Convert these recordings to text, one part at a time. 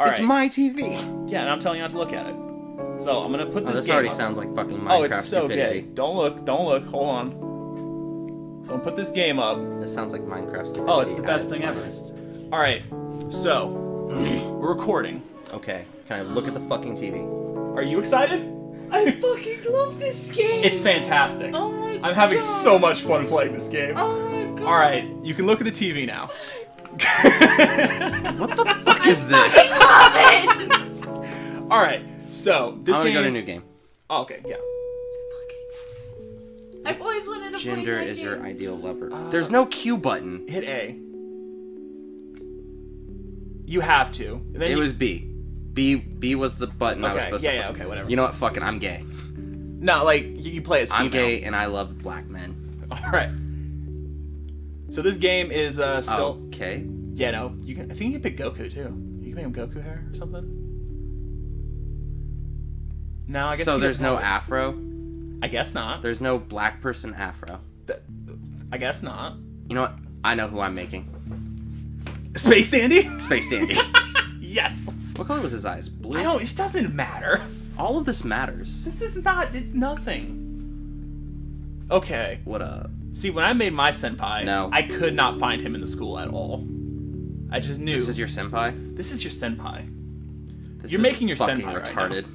All it's right. my TV. Yeah, and I'm telling you not to look at it. So I'm gonna put this. Oh, this. this game already up. sounds like fucking Minecraft Oh, it's so stupidity. gay. Don't look. Don't look. Hold on. So I'm gonna put this game up. This sounds like Minecraft stupidity. Oh, it's the best thing ever. finest. All right. So we're recording. Okay, can I look at the fucking TV? Are you excited? I fucking love this game. It's fantastic. Oh my god. I'm having so much fun playing this game. Oh my god. All right, you can look at the TV now. What the fuck is this? Love it. All right. So this I'm gonna game. go to a new game. Oh, okay. Yeah. I've always wanted to play Gender that is game. your ideal lover. Uh, There's no Q button. Hit A. You have to. Then It you- was B. B B was the button I was supposed Yeah. to. Yeah. put. Okay. Whatever. You know what? Fucking, I'm gay. No, like you, you play as female. I'm gay and I love black men. All right. So this game is uh still. Okay. Yeah. No. You can. I think you can pick Goku too. You can make him Goku hair or something. No, I guess. So there's no afro. I guess not. There's no black person afro. Th- I guess not. You know what? I know who I'm making. Space Dandy. Space Dandy. yes. what color was his eyes? Blue. I don't. It doesn't matter. All of this matters. This is not nothing. Okay. What up? See, when I made my senpai, No. I could not find him in the school at all. I just knew This is your senpai. this is your senpai. This You're making your senpai right now.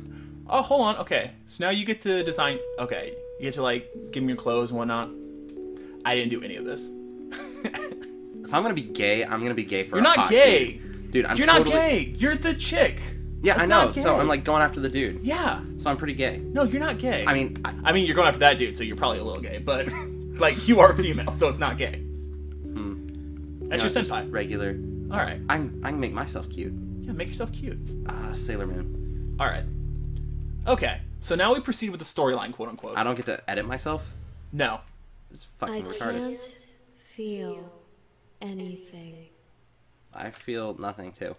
Oh, hold on. Okay, so now you get to design. Okay, you get to like give him your clothes and whatnot. I didn't do any of this. If I'm gonna be gay, I'm gonna be gay for You're not gay. dude. Dude, I'm You're totally... not gay. You're the chick. Yeah, That's I know. So. I'm like going after the dude. Yeah. So I'm pretty gay. No, you're not gay. I mean, I, I mean, you're going after that dude, so you're probably a little gay, but like you are female, so it's not gay. hmm, That's you know, your just senpai. Regular. All right. I can, I can make myself cute. Yeah, make yourself cute. Ah, Sailor Moon. All right. Okay. So now we proceed with the storyline, quote unquote. I don't get to edit myself. No. It's I fucking retarded. I can't feel anything. I feel nothing too.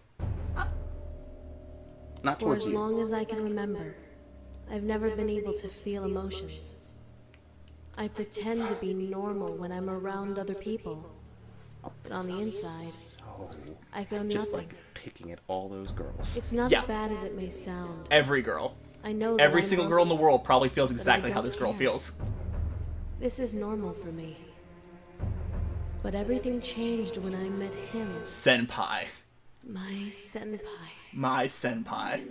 Not For towards as long as I can remember, I've never been able to feel emotions. I pretend to be normal when I'm around other people, but on the inside, So, I feel just nothing. like picking at all those girls. It's not Yeah. as bad as it may sound. Every girl. I know that Every I'm single girl in the world probably feels exactly how this girl care. feels. This is normal for me. But everything changed when I met him, Senpai. My senpai. My senpai.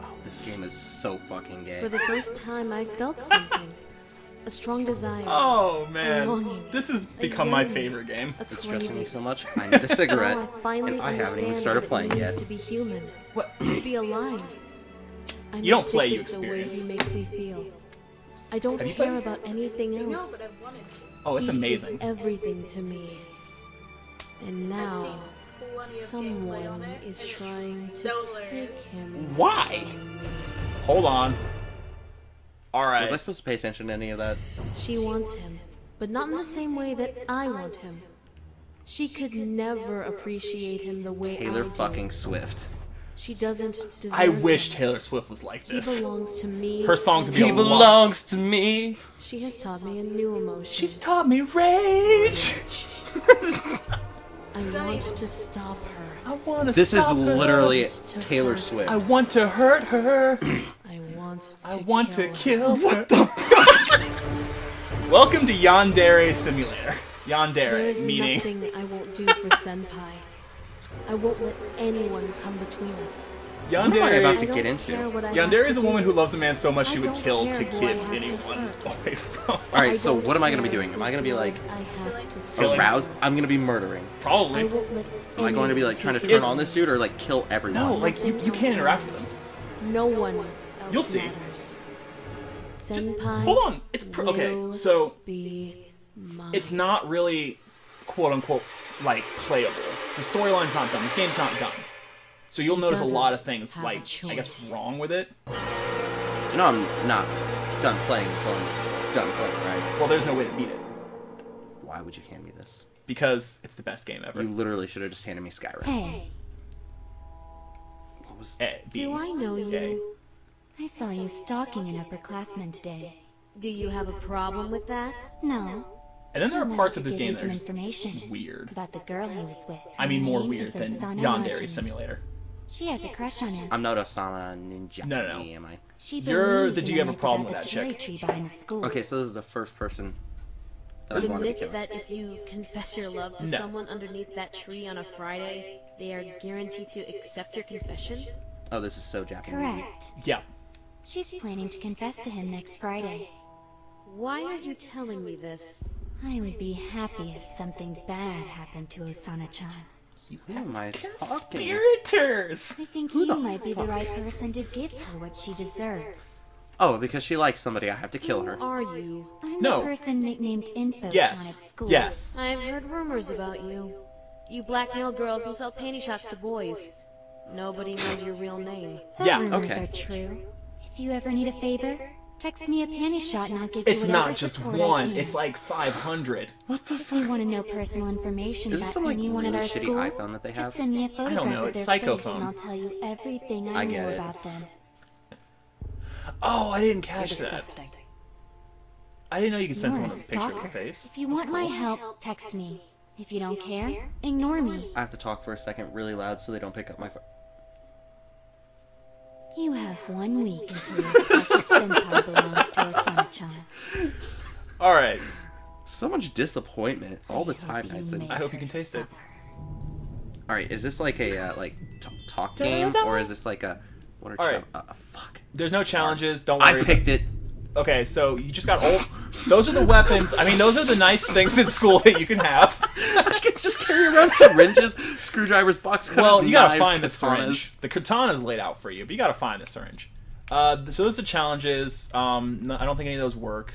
Oh, this game is so fucking gay. For the first time, I felt something. A strong desire. Oh man. longing, This has a become my favorite game. It's stressing me so much. I need a cigarette, Now I finally and I haven't even started playing yet. to be human, What? to be alive. I'm You don't play, you addicted to the way experience. he makes me feel. I don't Have care about anything else. but I've wanted to. Oh, it's He is amazing. everything to me. And I've seen now, plenty of gameplay on someone is trying so to take him. Why? Hold on. All right. Was I supposed to pay attention to any of that? She wants him, but not in the same way that I want him. She could never appreciate him the way Taylor I do. fucking Swift. She doesn't deserve I wish. Taylor Swift was like this. He this. belongs to me. Her songs would be He a lot. belongs to me. She has taught me a new emotion. She's taught me rage. I want to stop her. I want to This is stop her. literally Taylor her. Swift. I want to hurt her. I want to I want to kill her. What the fuck? Welcome to Yandere Simulator. There Yandere, is meaning nothing I won't do for Senpai. I won't let anyone come between us. What am I about Yandere. to I get into? care what I Yandere is a woman do. who loves a man so much she would kill to who I kid to anyone away from. All right, so what am I gonna be doing? Am I gonna be like blood I have to see. Killing. aroused? I'm gonna be murdering. Probably. won't Am I going to be like trying to turn it. on this dude or like kill everyone? No, like you, you can't interact with them. No one else You'll see. matters. Just hold on. It's pr- okay. So be it's not really quote unquote like playable. The storyline's not done. This game's not done. So you'll notice a lot of things like I guess wrong with it. You know I'm not done playing until I'm done playing, right? Well, there's no way to beat it Why would you hand me this? because it's the best game ever. You literally should have just handed me Skyrim. Hey, What was A, B, Do I know you? I saw you stalking an upperclassman today. Do you have a problem with that? No, And then there are parts of this game you that some are just information weird. about the girl he was with. I mean, more weird than Osana Yandere Simulator. She has a crush on him. I'm not Osama Ninja. No, no, no. Am I? She You're the do you have a problem with that cherry chick? tree behind the school. Okay, so this is the first person that I The wanted to myth kill. that if you confess your love to No. someone underneath that tree on a Friday, they are guaranteed to accept your confession? Oh, this is so Japanese. Correct. Yeah. She's planning to confess to him next Friday. Why are you telling me this? I would be happy if something bad happened to Osana-chan. Who am I talking? Conspirators. I think you might be the right person to give her what she deserves. Oh, because she likes somebody, I have to kill her. Who are you? I'm No. the person nicknamed Info Yes. at school. Yes. I've heard rumors about you. You blackmail girls and sell panty shots to boys. Nobody knows your real name. The Yeah, rumors okay. are true. If you ever need a favor, text me a panty shot and I'll give It's you It's not just one. It's like 500. What the If you want to know personal information Is about some, like, anyone really at our shitty school, iPhone that they have? just send me a photograph don't know, of it's their Psycho face and I'll tell you everything I, I get know it. about them. Oh, I didn't catch that. I didn't know you could send You're someone a a picture of stalker. your face. If you want my help, text me. If you don't care, ignore me. I have to talk for a second really loud so they don't pick up my phone. You have one week until your precious senpai belongs to Osana-chan. All right. So much disappointment all the time, You Nights. I hope you can taste it. All right, is this like a uh, like t- talk game or is this like a what are All cha- right. uh, fuck? There's no challenges. Don't worry. I picked it. Okay, so you just got old. Those are the weapons. I mean, those are the nice things in school that you can have. I can just carry around syringes, screwdrivers, box cutters, Well, you gotta knives, find the syringe. The katana's laid out for you, but you gotta find the syringe. Uh, so those are challenges. Um, no, I don't think any of those work.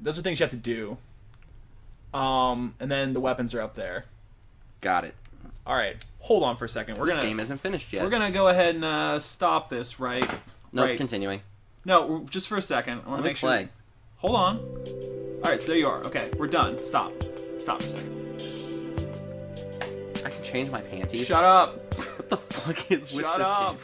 Those are things you have to do. Um, and then the weapons are up there. Got it. All right, hold on for a second. We're This gonna game isn't finished yet. we're gonna go ahead and uh, stop this right. Nope, right. continuing. No, just for a second. I want to make sure. play. Hold on. All right, so there you are. Okay, we're done. Stop. Stop for a second. I can change my panties. Shut up. What the fuck is with Shut up. game?